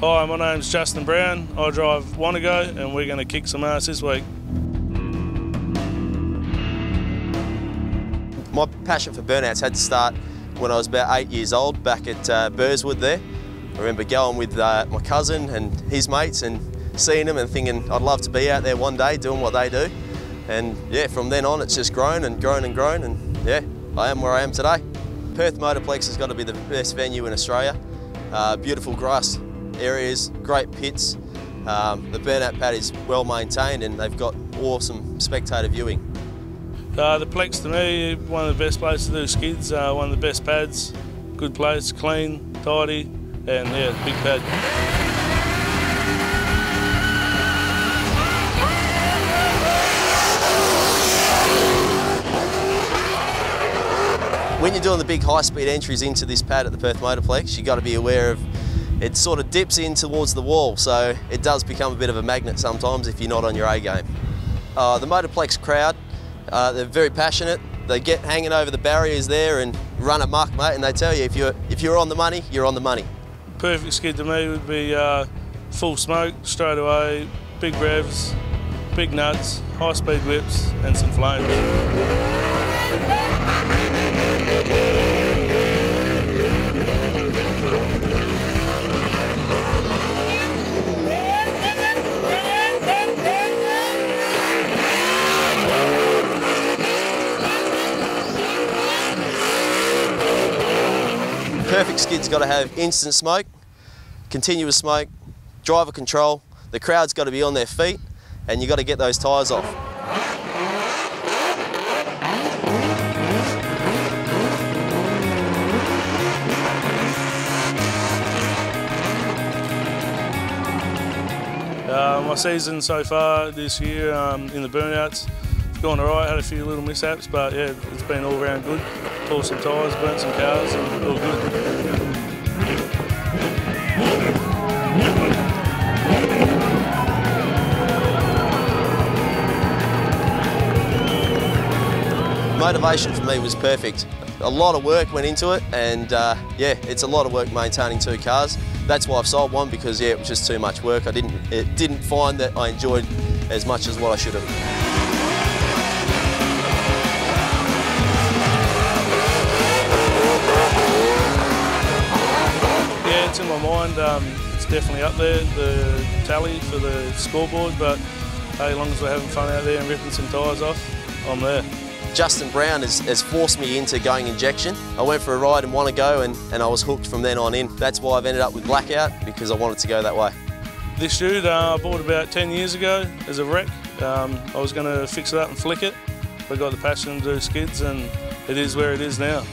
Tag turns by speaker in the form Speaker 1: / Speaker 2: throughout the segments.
Speaker 1: Hi, my name's Justin Brown. I drive Wannego and we're going to kick some ass this week.
Speaker 2: My passion for burnouts had to start when I was about eight years old back at uh, Burswood there. I remember going with uh, my cousin and his mates and seeing them and thinking I'd love to be out there one day doing what they do. And yeah, from then on it's just grown and grown and grown and yeah, I am where I am today. Perth Motorplex has got to be the best venue in Australia. Uh, beautiful grass areas, great pits. Um, the burnout pad is well maintained and they've got awesome spectator viewing.
Speaker 1: Uh, the Plex to me, one of the best places to do skids, uh, one of the best pads, good place, clean, tidy, and yeah, big pad.
Speaker 2: When you're doing the big high-speed entries into this pad at the Perth Motorplex, you've got to be aware of it sort of dips in towards the wall, so it does become a bit of a magnet sometimes if you're not on your A game. Uh, the Motorplex crowd, uh, they're very passionate. They get hanging over the barriers there and run amok, mate, and they tell you if you're, if you're on the money, you're on the money.
Speaker 1: Perfect skid to me would be uh, full smoke straight away, big revs, big nuts, high speed whips and some flames.
Speaker 2: Perfect skid's got to have instant smoke, continuous smoke, driver control. The crowd's got to be on their feet and you've got to get those tyres off.
Speaker 1: Uh, my season so far this year um, in the burnouts, gone alright, had a few little mishaps, but yeah, it's been all round good. Tore some tyres, burnt some cars, and all good.
Speaker 2: Motivation for me was perfect. A lot of work went into it and uh, yeah, it's a lot of work maintaining two cars. That's why I've sold one because yeah, it was just too much work. I didn't, it didn't find that I enjoyed as much as what I should have.
Speaker 1: It's in my mind. Um, it's definitely up there, the tally for the scoreboard, but hey, as long as we're having fun out there and ripping some tyres off, I'm there.
Speaker 2: Justin Brown has, has, forced me into going injection. I went for a ride and want to go and, and I was hooked from then on in. That's why I've ended up with Blackout because I wanted to go that way.
Speaker 1: This chute uh, I bought about 10 years ago as a wreck. Um, I was going to fix it up and flick it, but got the passion to do skids and it is where it is now.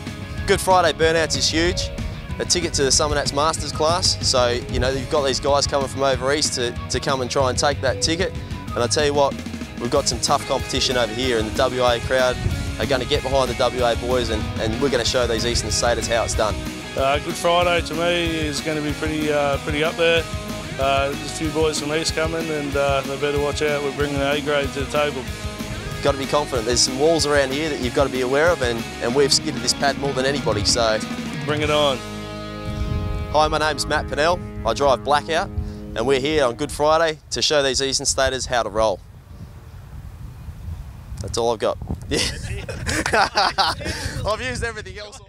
Speaker 2: Good Friday Burnouts is huge. A ticket to the Summernats Masters class, so you know you've got these guys coming from over east to, to come and try and take that ticket. And I tell you what, we've got some tough competition over here and the WA crowd are going to get behind the WA boys and, and we're going to show these Eastern Staters how it's done.
Speaker 1: Uh, Good Friday to me is going to be pretty uh, pretty up there. Uh, there's a few boys from East coming and uh, they better watch out. We're bringing the A grade to the table.
Speaker 2: Got to be confident. There's some walls around here that you've got to be aware of and, and we've skidded this pad more than anybody, so...
Speaker 1: Bring it on.
Speaker 2: Hi, my name's Matt Pennell. I drive Blackout and we're here on Good Friday to show these Eastern Staters how to roll. That's all I've got. Yeah. I've used everything else.